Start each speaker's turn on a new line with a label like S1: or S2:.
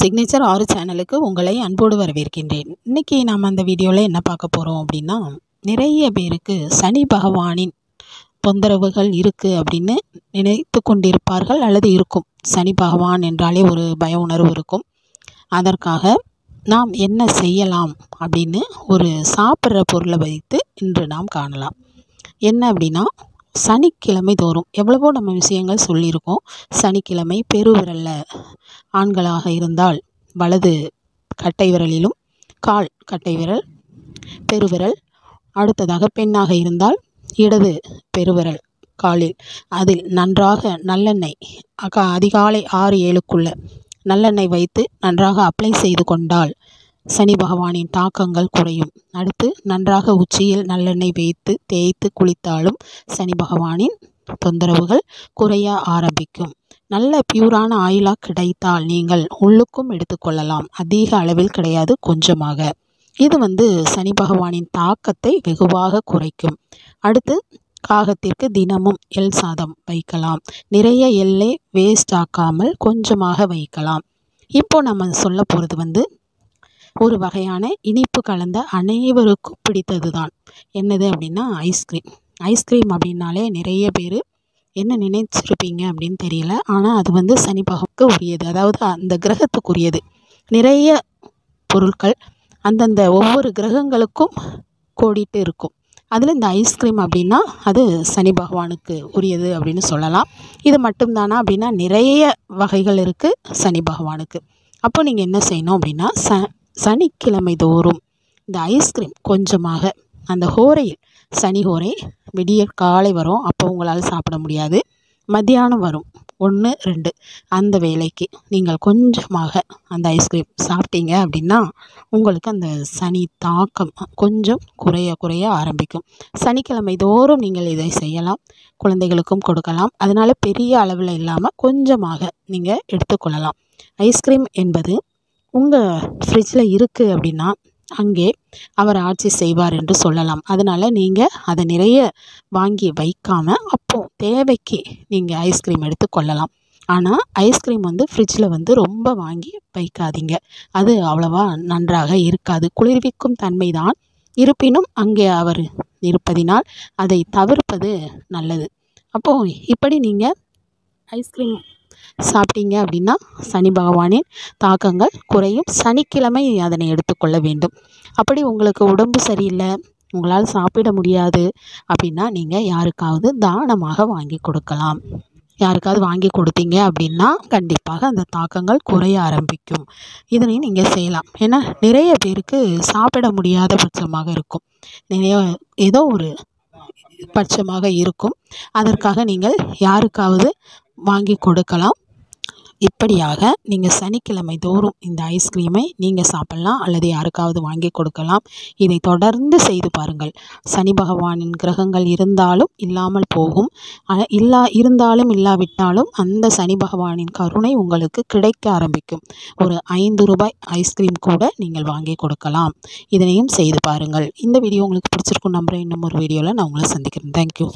S1: Signature ஆறு சேனலுக்கு உங்களை அன்போடு வரவேற்கின்றேன். இன்றைக்கி நாம் அந்த வீடியோவில் என்ன பார்க்க போகிறோம் அப்படின்னா நிறைய பேருக்கு சனி பகவானின் தொந்தரவுகள் இருக்குது அப்படின்னு நினைத்து கொண்டிருப்பார்கள் அல்லது இருக்கும். சனி பகவான் என்றாலே ஒரு பய உணர்வு இருக்கும். அதற்காக நாம் என்ன செய்யலாம் அப்படின்னு ஒரு சாப்பிட்ற பொருளை வைத்து இன்று நாம் காணலாம். என்ன அப்படின்னா சனிக்கிழமை தோறும் எவ்வளவோ நம்ம விஷயங்கள் சொல்லியிருக்கோம். சனிக்கிழமை பெருவிரலில் ஆண்களாக இருந்தால் வலது கட்டை விரலிலும் கால் கட்டை விரல் பெருவிரல் அடுத்ததாக பெண்ணாக இருந்தால் இடது பெருவிரல் காலில். அதில் நன்றாக நல்லெண்ணெய் அக அதிகாலை ஆறு ஏழுக்குள்ள நல்லெண்ணெய் வைத்து நன்றாக அப்ளை செய்து கொண்டால் சனி பகவானின் தாக்கங்கள் குறையும். அடுத்து நன்றாக உச்சியில் நல்லெண்ணெய் வைத்து தேய்த்து குளித்தாலும் சனி பகவானின் தொந்தரவுகள் குறைய ஆரம்பிக்கும். நல்ல பியூரான ஆயிலாக கிடைத்தால் நீங்கள் உள்ளுக்கும் எடுத்துக்கொள்ளலாம் அதிக அளவில் கிடையாது கொஞ்சமாக. இது வந்து சனி பகவானின் தாக்கத்தை வெகுவாக குறைக்கும். அடுத்து காகத்திற்கு தினமும் எல் சாதம் வைக்கலாம். நிறைய எல்லை வேஸ்ட் ஆக்காமல் கொஞ்சமாக வைக்கலாம். இப்போ நம்ம சொல்ல போகிறது வந்து ஒரு வகையான இனிப்பு கலந்த அனைவருக்கும் பிடித்தது தான் என்னது அப்படின்னா ஐஸ்கிரீம் ஐஸ்கிரீம் அப்படின்னாலே நிறைய பேர் என்ன நினைச்சிருப்பீங்க அப்படின்னு தெரியல. ஆனால் அது வந்து சனி பகவுக்கு உரியது. அதாவது அந்த கிரகத்துக்குரியது. நிறைய பொருட்கள் அந்தந்த ஒவ்வொரு கிரகங்களுக்கும் கோடிட்டு இருக்கும். அதில் இந்த ஐஸ்கிரீம் அப்படின்னா அது சனி பகவானுக்கு உரியது அப்படின்னு சொல்லலாம். இது மட்டும்தானா அப்படின்னா நிறைய வகைகள் இருக்குது சனி பகவானுக்கு. அப்போ நீங்கள் என்ன செய்யணும் அப்படின்னா ச சனிக்கிழமை தோறும் இந்த ஐஸ்கிரீம் கொஞ்சமாக அந்த ஹோரையில் சனி ஹோரை விடிய காலை வரும். அப்போ உங்களால் சாப்பிட முடியாது. மத்தியானம் வரும். ஒன்று ரெண்டு. அந்த வேலைக்கு நீங்கள் கொஞ்சமாக அந்த ஐஸ்கிரீம் சாப்பிட்டீங்க அப்படின்னா உங்களுக்கு அந்த சனி தாக்கம் கொஞ்சம் குறைய குறைய ஆரம்பிக்கும். சனிக்கிழமை தோறும் நீங்கள் இதை செய்யலாம். குழந்தைகளுக்கும் கொடுக்கலாம். அதனால் பெரிய அளவில் இல்லாமல் கொஞ்சமாக நீங்கள் எடுத்துக்கொள்ளலாம். ஐஸ்கிரீம் என்பது உங்கள் ஃப்ரிட்ஜில் இருக்குது அப்படின்னா அங்கே அவர் ஆட்சி செய்வார் என்று சொல்லலாம். அதனால் நீங்கள் அதை நிறைய வாங்கி வைக்காமல் அப்போது தேவைக்கு நீங்கள் ஐஸ்கிரீம் எடுத்து கொள்ளலாம். ஆனால் ஐஸ்கிரீம் வந்து ஃப்ரிட்ஜில் வந்து ரொம்ப வாங்கி வைக்காதீங்க. அது அவ்வளவா நன்றாக இருக்காது. குளிர்விக்கும் தன்மை தான் இருப்பினும் அங்கே அவர் இருப்பதினால் அதை தவிர்ப்பது நல்லது. அப்போது இப்படி நீங்கள் ஐஸ்கிரீம் சாப்பிட்டீங்க அப்படின்னா சனி பகவானின் தாக்கங்கள் குறையும். சனிக்கிழமை அதனை எடுத்துக்கொள்ள வேண்டும். அப்படி உங்களுக்கு உடம்பு சரியில்லை உங்களால் சாப்பிட முடியாது அப்படின்னா நீங்கள் யாருக்காவது தானமாக வாங்கி கொடுக்கலாம். யாருக்காவது வாங்கி கொடுத்தீங்க அப்படின்னா கண்டிப்பாக அந்த தாக்கங்கள் குறைய ஆரம்பிக்கும். இதனையும் நீங்கள் செய்யலாம். ஏன்னா நிறைய பேருக்கு சாப்பிட முடியாத பட்சமாக இருக்கும். நிறைய ஏதோ ஒரு பட்சமாக இருக்கும். அதற்காக நீங்கள் யாருக்காவது வாங்கி கொடுக்கலாம். இப்படியாக நீங்கள் சனிக்கிழமை தோறும் இந்த ஐஸ்கிரீமை நீங்கள் சாப்பிட்லாம் அல்லது யாருக்காவது வாங்கி கொடுக்கலாம். இதை தொடர்ந்து செய்து பாருங்கள். சனி பகவானின் கிரகங்கள் இருந்தாலும் இல்லாமல் போகும். இல்லா இருந்தாலும் இல்லாவிட்டாலும் அந்த சனி பகவானின் கருணை உங்களுக்கு கிடைக்க ஆரம்பிக்கும். ஒரு ஐந்து ரூபாய் ஐஸ்கிரீம் கூட நீங்கள் வாங்கி கொடுக்கலாம். இதனையும் செய்து பாருங்கள். இந்த வீடியோ உங்களுக்கு பிடிச்சிருக்கும் நம்புகிறேன் இன்னும் ஒரு வீடியோவில் நான் உங்களை சந்திக்கிறேன். தேங்க்யூ